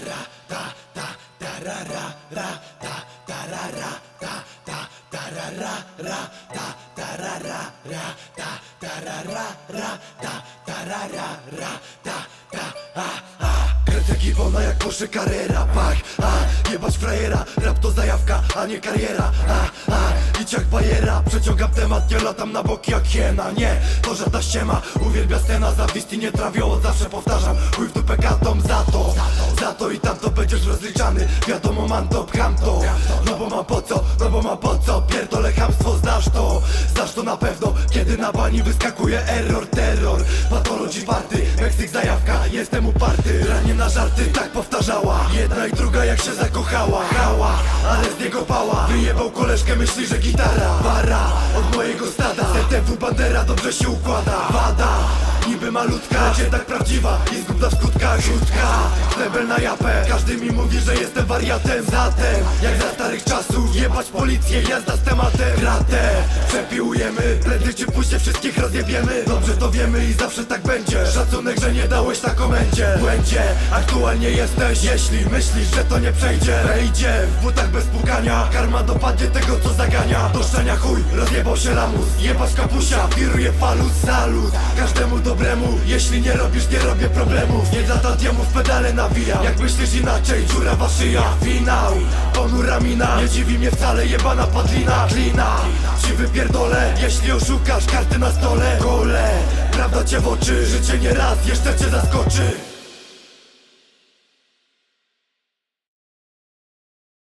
ra ta ta ta ra ta ta ra ta ta ta ra ta ta ra ta ta ra ta ta ra ta ta a a. Kręcę kiwona jak Porsche Carrera Pach, a, jebać frajera Rap to zajawka, a nie kariera A, a, idź jak bajera Przeciągam temat, nie latam na boki jak hiena Nie, to żadna ściema Uwielbia scena, zawisti nie trawią Zawsze powtarzam, chuj w dupę katom Za to, to i tamto będziesz rozliczany. Wiadomo mam to, pcham to. No bo mam po co, no bo mam po co. Pierdolę chamstwo, znasz to. Znasz to na pewno, kiedy na bani wyskakuje error, terror. Patologii party, Meksyk zajawka Jestem uparty, ranie na żarty Tak powtarzała, jedna i druga jak się zakochała. Hała, ale z niego pała. Wyjebał koleżkę, myśli, że gitara. Para, od mojego stada. ZTW Bandera dobrze się układa. Wada, niby malutka Lecz jednak prawdziwa i zgubna w skutkach. Rzutka, knebel na japę. Każdy mi mówi, że jestem wariatem. Zatem, jak za starych czasów Jebać policję, jazda z tematem. Gratę, przepiłujemy Prędzej czy później wszystkich rozjebiemy. Dobrze to wiemy i zawsze tak będzie. Szacunek, że nie dałeś na komendzie. Błędzie, aktualnie jesteś Jeśli myślisz, że to nie przejdzie. Wejdzie w butach bez pukania Karma dopadnie tego, co zagania. Do chuj, rozjebał się lamus Jebać kapusia, wiruje falus, salut. Każdemu dobremu, jeśli nie robisz, nie robię problemów. Nie dla tantiemów pedale nawijam. Jak myślisz inaczej, dziurawa szyja Finał, ponura mina. Nie dziwi mnie wcale jebana padlina. Klina, ci wypierdolę Jeśli oszukasz karty na stole. Gole, prawda cię w oczy. Życie nie raz jeszcze cię zaskoczy